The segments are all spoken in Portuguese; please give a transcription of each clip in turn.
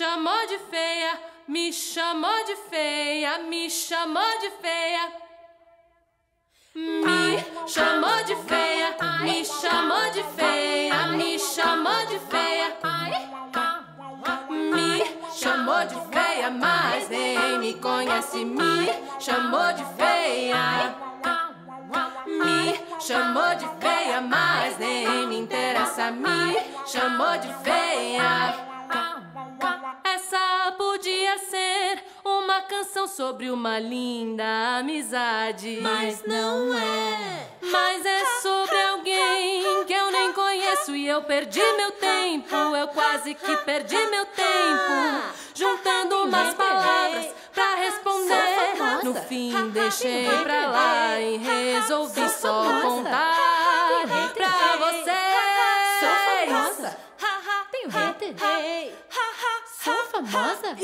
chamou de feia, me chamou de feia, me chamou de feia. Me chamou de feia, me chamou de feia, me chamou de feia. Me chamou de feia, mas nem me conhece. Me chamou de feia. Me chamou de feia, mas nem me interessa. Me chamou de feia. Canção sobre uma linda amizade. Mas não é. Mas é sobre alguém que eu nem conheço e eu perdi meu tempo. Eu quase que perdi meu tempo. Juntando umas palavras pra responder. No fim deixei pra lá e resolvi só contar pra vocês. Sou famosa. Tenho hater. Sou famosa.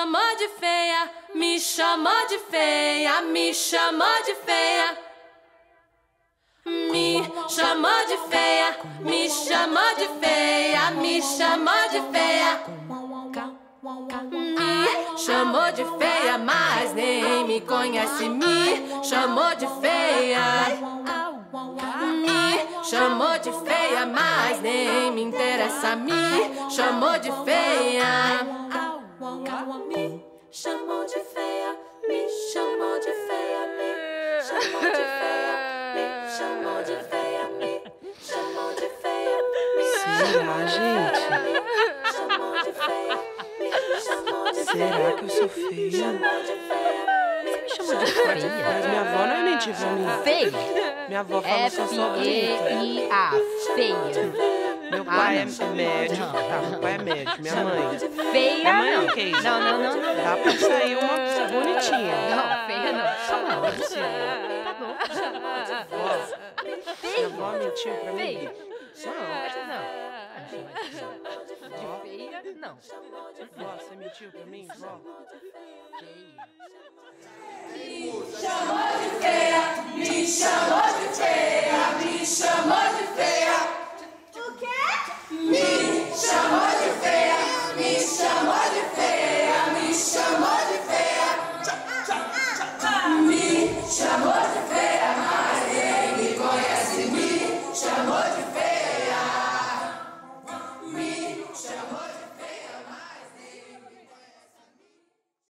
Me chamou de feia, me chamou de feia, me chamou de feia. Me chamou de feia, me chamou de feia, me chamou de feia. Me chamou de feia, mas nem me conhece. Me chamou de feia. Me chamou de feia, mas nem me interessa. Me chamou de feia. Me chamou de feia, me chamou de feia, me chamou de feia, me chamou de feia, me chamou de feia, me Será, gente? me chamou de feia, me chamou de feia. Será que eu sou feia? Chamou de feia, Você me chamou de feia? Mas minha avó não é nem de mim. Feia. Minha avó fala só sou bonita. F-E-I-A. Feia. Meu pai é, Ah, não. é médico. Tá, meu pai é médico. Minha mãe. Feia Minha mãe não. é ok. Não, não, não, não. Dá pra sair uma bonitinha. Não, feia não. Chama Tá bom. Vó, minha avó mentiu pra mim. Feia. Não. Não. De feia, não. Vó, você mentiu pra mim, vó? Feia. Me chamou de feia, me Mm.